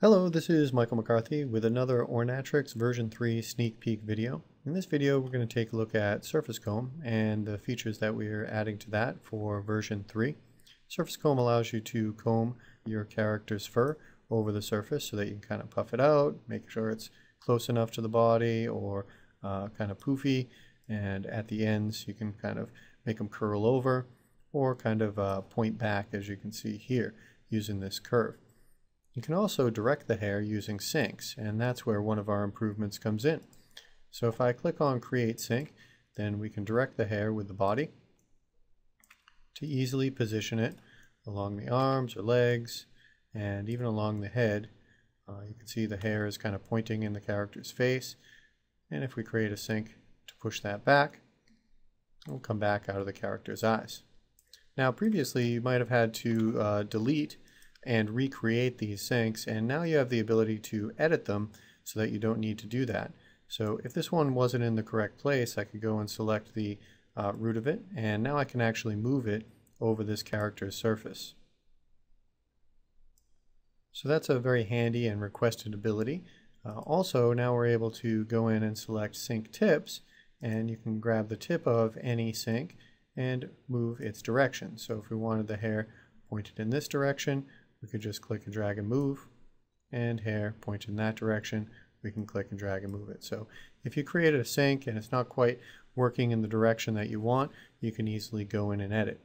Hello, this is Michael McCarthy with another Ornatrix version 3 sneak peek video. In this video we're going to take a look at Surface Comb and the features that we are adding to that for version 3. Surface Comb allows you to comb your character's fur over the surface so that you can kind of puff it out, make sure it's close enough to the body or uh, kind of poofy and at the ends you can kind of make them curl over or kind of uh, point back as you can see here using this curve. You can also direct the hair using sinks, and that's where one of our improvements comes in. So if I click on Create Sink, then we can direct the hair with the body to easily position it along the arms or legs, and even along the head. Uh, you can see the hair is kind of pointing in the character's face, and if we create a sink to push that back, it will come back out of the character's eyes. Now previously you might have had to uh, delete and recreate these sinks and now you have the ability to edit them so that you don't need to do that. So if this one wasn't in the correct place I could go and select the uh, root of it and now I can actually move it over this character's surface. So that's a very handy and requested ability. Uh, also now we're able to go in and select sink tips and you can grab the tip of any sink and move its direction. So if we wanted the hair pointed in this direction, we could just click and drag and move and hair point in that direction. We can click and drag and move it. So if you created a sink and it's not quite working in the direction that you want you can easily go in and edit.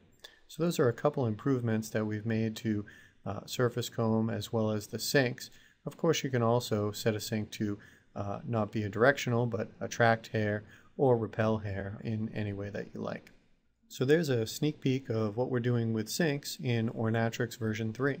So those are a couple improvements that we've made to uh, surface comb as well as the sinks of course you can also set a sink to uh, not be a directional but attract hair or repel hair in any way that you like. So there's a sneak peek of what we're doing with sinks in Ornatrix version 3.